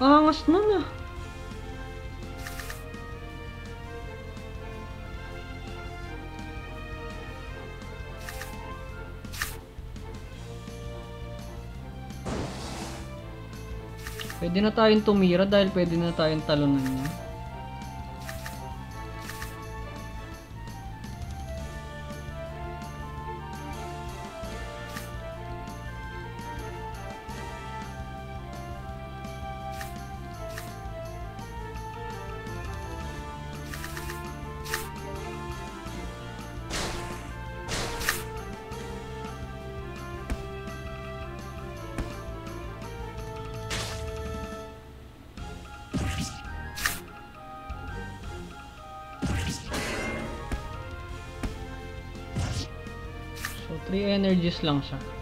Angas nun ah. Pwede na tayong tumira dahil pwede na tayong talunan niya. 3 energies lang siya.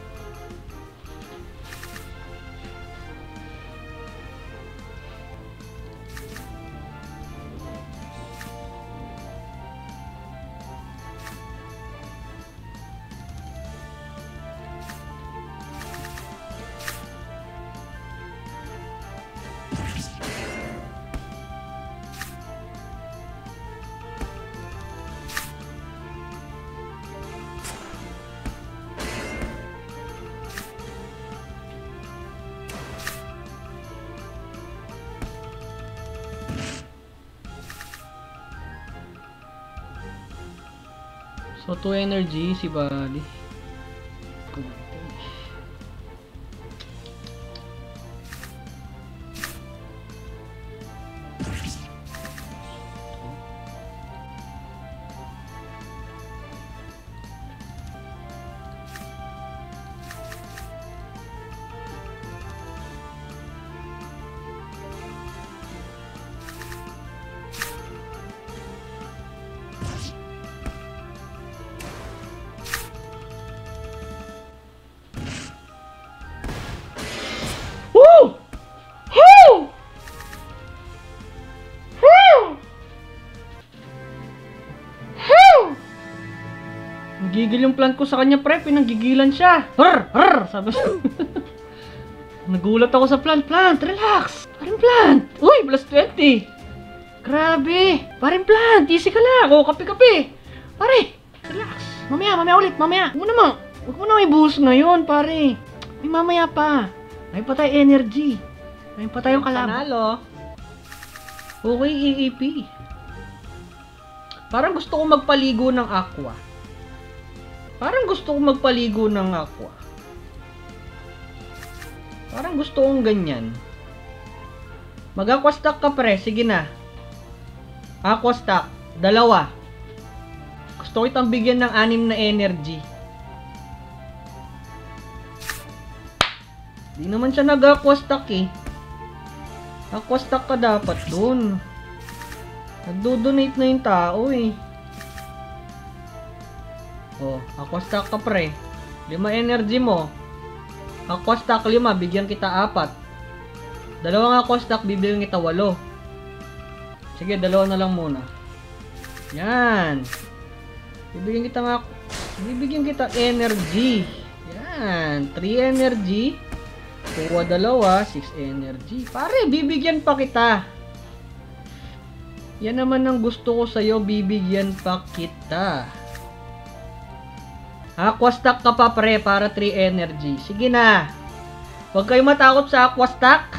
So, 2 energy si Bali. Nagigil yung plant ko sa kanya, pre. Pinanggigilan siya. Rrr! Rrr! Sabi siya. Nagulat ako sa plant. Plant, relax! Paring plant! Uy, plus 20! Grabe! Paring plant, easy ka lang. O, kape-kape. Pare, relax. Mamaya, mamaya ulit, mamaya. Huwag mo naman. Huwag mo na ibuhos ngayon, pare. May mamaya pa. May pa tayo energy. May pa tayong kalaban. Panalo. Okay, EAP. Parang gusto ko magpaligo ng aqua. Parang gusto ko magpaligo ng aqua. Parang gusto kong ganyan. Mag-aqua stack ka pre. Sige na. Aqua stack. Dalawa. Gusto ko itang bigyan ng anim na energy. Di naman siya nag-aqua stack eh. Aqua stack ka dapat dun. Nagdo-donate na yung tao eh. Oh, aqua stack ka pre. Lima energy mo. Aqua stack lima, bigyan kita apat. Dalawang aqua stack, bibigyan kita walo. Sige, dalawa na lang muna. Yan. Bibigyan kita nga, bibigyan kita energy. Yan, 3 energy. Kuha dalawa, 6 energy. Pare, bibigyan pa kita. Yan naman ang gusto ko sa'yo, bibigyan pa kita. Aqua stack ka pa pre, para 3 energy. Sige na. Huwag kayo matakot sa aqua stack.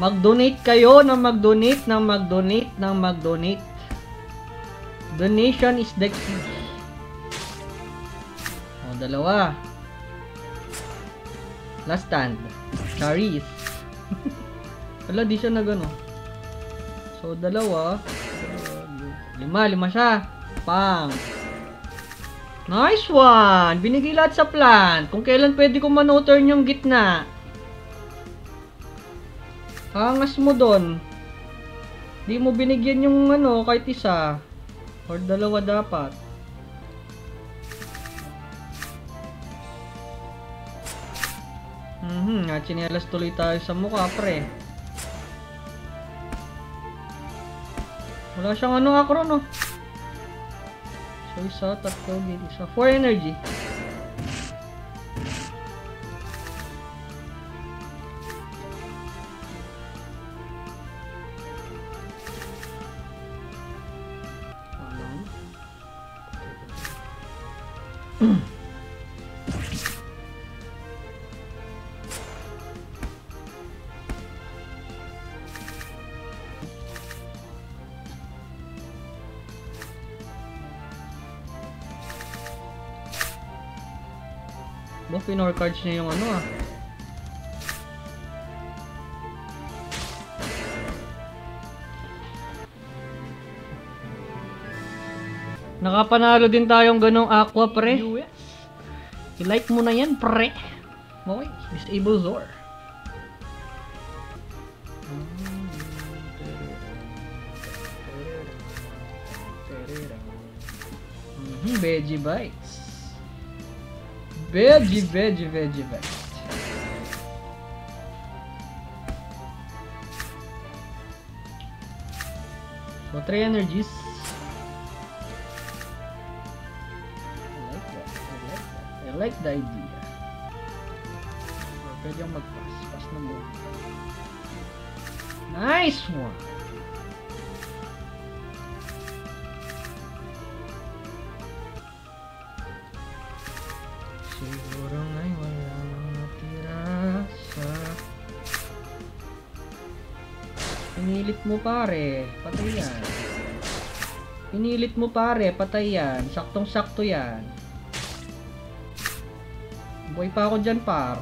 Mag-donate kayo na mag-donate ng mag-donate ng mag-donate. Donation is the key. O, dalawa. Last stand. Charis. Wala, di siya nag ano. So, dalawa. Lima, lima siya. Pang. Nice one! Binigay lahat sa plant. Kung kailan pwede ko manoturn yung gitna. Angas mo doon. Di mo binigyan yung ano, kahit isa. Or dalawa dapat. Mhm, nga chinelas tuloy tayo sa mukha, pre. Wala siyang ano akro, no? So, isa, tatlo, dito, isa. 4 energy. Bo, pinor cards niya yung ano ah. Nakapanalo din tayong ganong aqua pre. I-like mo na yan pre. Okay, disable Zor. Mhm, Veggie Bites. Veggie, veggie, veggie, veggie. So, three energies. I like that. I like that. I like the idea. So, pwede yung mag-pass. Pass na mo. Nice one! Pinilit mo pare, patay yan. Pinilit mo pare, patay yan. Saktong sakto yan. Buhay pa ako dyan par.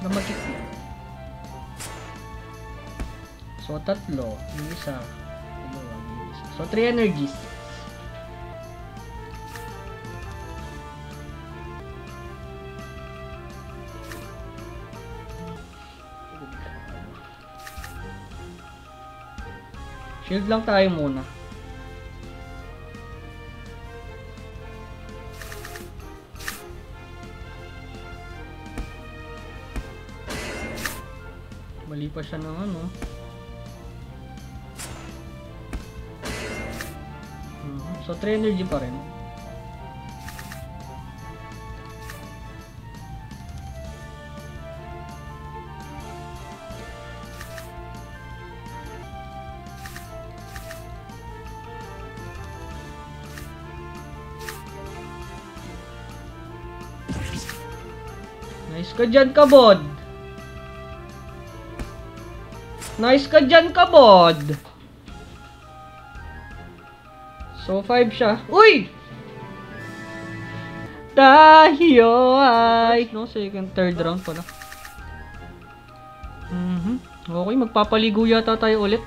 Na magkikit. So, tatlo. Yung isa. Isa. So, three energies. Shield lang tayo muna. Mali pa siya ng ano. Mhm. So, 3 energy pa rin. Ka dyan, kabod. Nice ka dyan, kabod. So, 5 siya. Uy! Tayo ay... No, second, third round pala. Mhm. Okay, magpapaligo yata tayo ulit.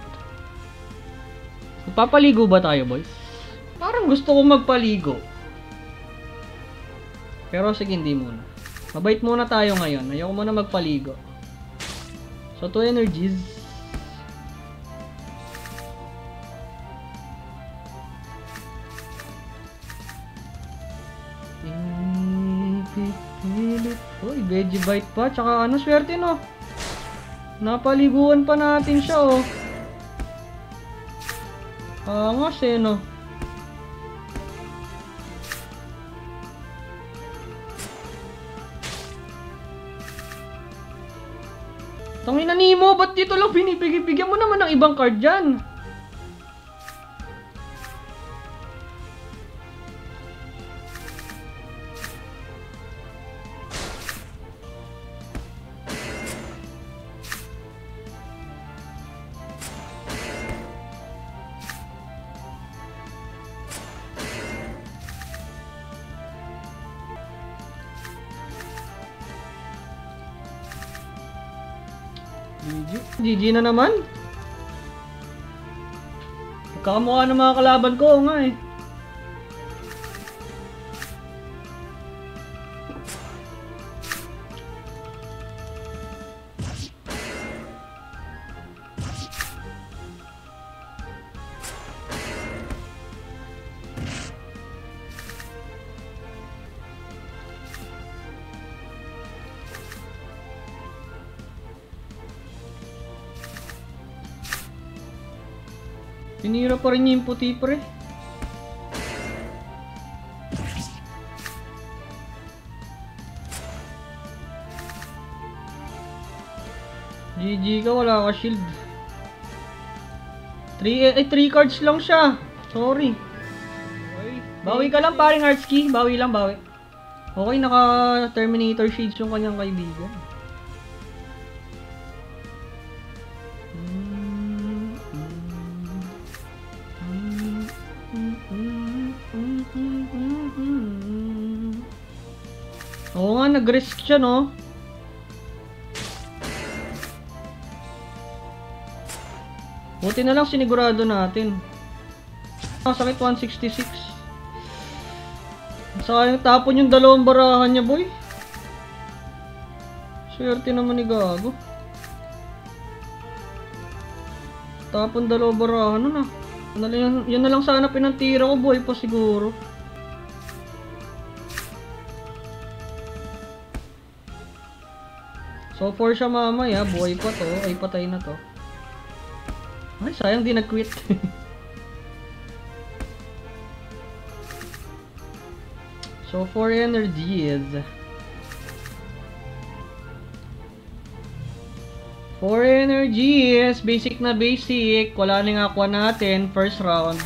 Magpapaligo ba tayo, boys? Parang gusto ko magpaligo. Pero sige, hindi muna. Mabait muna tayo ngayon. Ayoko muna magpaligo. So, two energies. Uy, veggie bite pa. Tsaka ano, swerte no. Napaliguan pa natin siya oh. Angas eh no. Ba't dito lang binibigay? Bigyan mo naman ng ibang card dyan. GG. Na naman. Kakamukha ng mga kalaban ko nga eh. Tinira pa rin niya yung puti pre. GG ka, wala ka shield. 3 eh, 3 cards lang siya. Sorry. Bawi ka lang paring Artski. Bawi lang, bawi. Okay, naka-Terminator Shades yung kanyang kaibigan. Nag-risk siya, no? Buti na lang sinigurado natin. Masakit 166. Sayang tapon yung dalawang barahan niya, boy. Swerte naman ni Gago. Tapon dalawang barahan ah. Yun na lang, yun na lang sana pinantira ko, boy, pa siguro. So, for siya mamaya, buhay pa to. Ay, patay na to. Ay, sayang di nag-quit. so, for energies. For energies, basic na basic. Wala nang aqua natin, first round.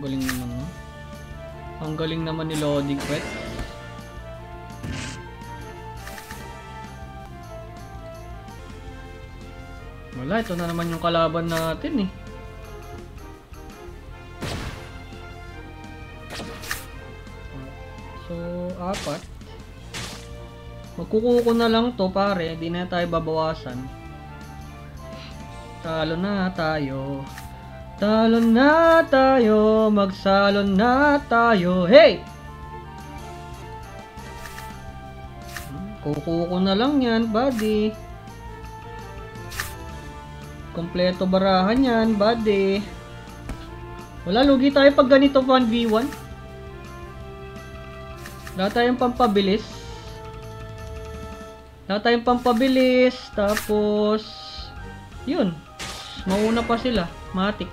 Galing naman, no? Ang galing naman ni Loading Quest. Wala, ito na naman yung kalaban natin eh. So, apat. Magkukuko na lang to pare, di na tayo babawasan. Talo na tayo. Talo na tayo, magsalon na tayo. Hey! Kukuko na lang yan, buddy. Kompleto barahan yan, buddy. Wala, lugi tayo pag ganito 1v1. Wala tayong pampabilis. Wala tayong pampabilis. Tapos, yun. Mauna pa sila. Matik.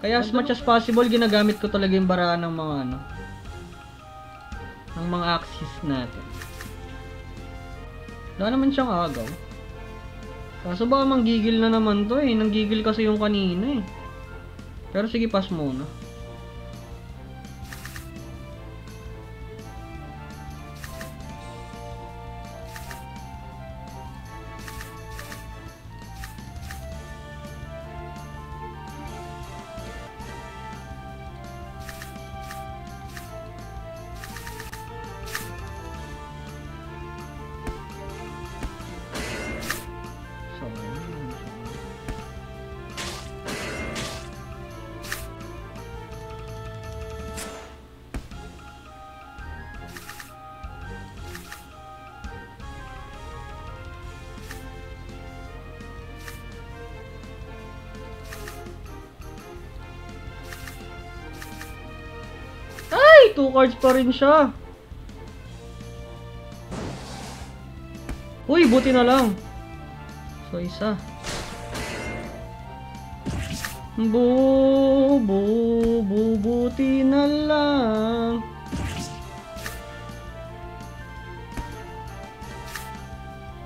Kaya as much as possible, ginagamit ko talaga yung barahan ng mga ano. ng mga axis natin. Wala naman siyang agaw. Kaso baka manggigil na naman to eh. Nanggigil kasi yung kanina eh. Pero sige, pass muna. 2 cards pa rin siya. Uy, buti na lang. So, isa. Bu, bu, bu, buti na lang.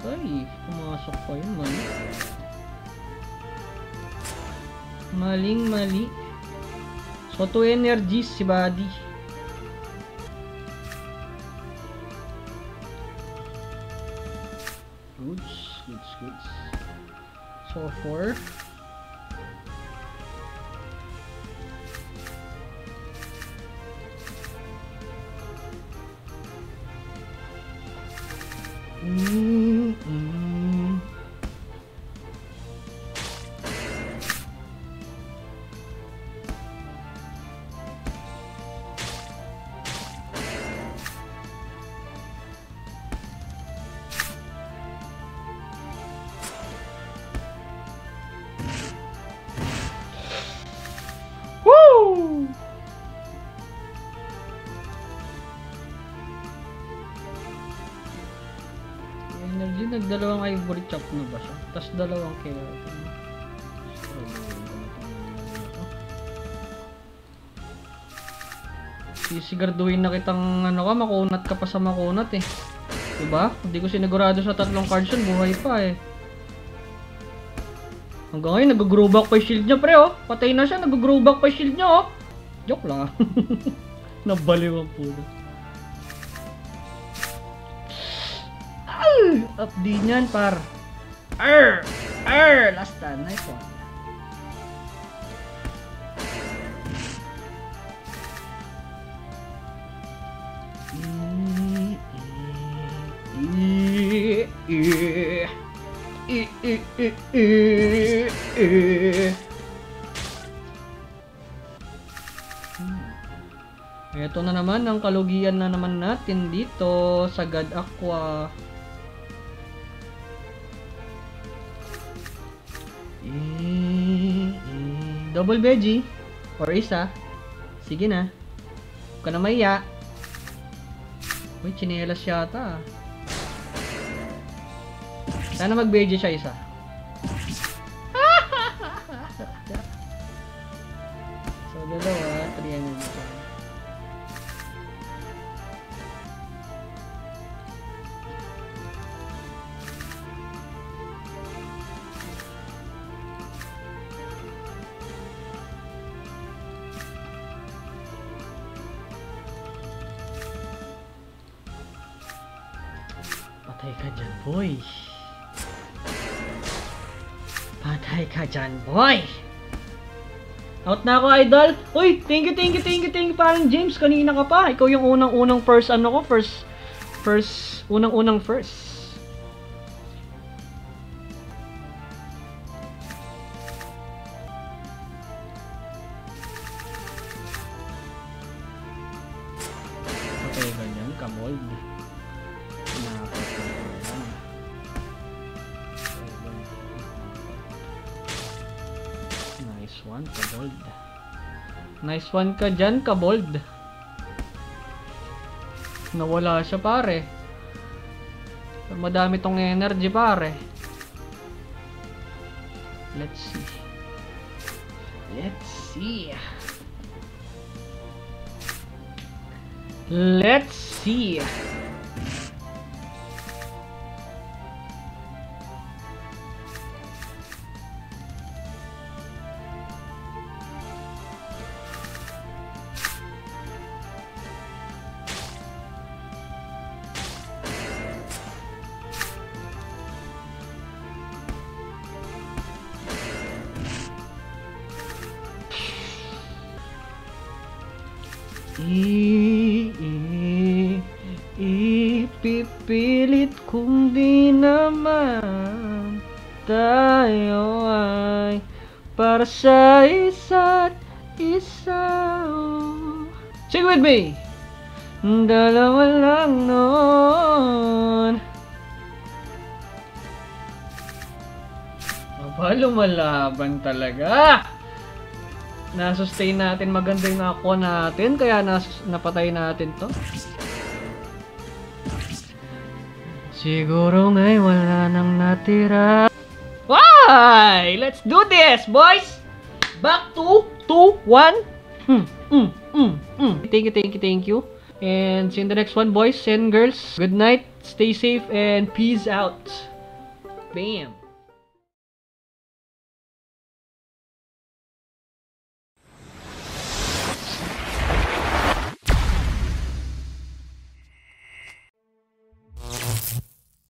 Ay, pumasok pa yun, man. Maling-mali. So, two energies si Buddy. So, four. Mm, mm. Nagdalawang ivory chop na ba siya? Tapos dalawang keratin. Sisigarduhin na kitang ano ka, makunat ka pa sa makunat eh. Diba? Hindi ko sinigurado sa tatlong cards yun, buhay pa eh. Hanggang ngayon, nag-grow back pa yung shield niya, pre, oh. Patay na siya, nag-grow back pa yung shield niya, oh. Joke lang. Nabaliw ang pulo. Up din yan, par. Arr! Arr! Last time, nice one. Ito na naman ang kalugian na naman natin dito sa God Aqua. Double veggie or isa. Sige na. Huwag ka na maiya. Uy, chinelas yata. ah. Sana mag-veggie siya isa. Boy. Out na ako, idol. Uy, thank you, thank you, thank you, thank you, parang James. Kanina ka pa. Ikaw yung unang-unang first, ano ko, first, first, unang-unang first. Nice one ka dyan, kabold. Nawala siya, pare. Madami tong energy, pare. Let's see. Let's see. Let's see. I, i, ipipilit kung di naman tayo ay para sa isa't isa. Sing with me! Dalawa lang nun. Aba, lumalaban talaga. Na-sustain natin maganda yung ako natin, kaya nas napatay natin to. Siguro ngay wala nang natira. Why? Let's do this, boys! Back to 2, 1. Mm, mm, mm, mm. Thank you, thank you, thank you. And see you in the next one, boys and girls. Good night, stay safe, and peace out. Bam!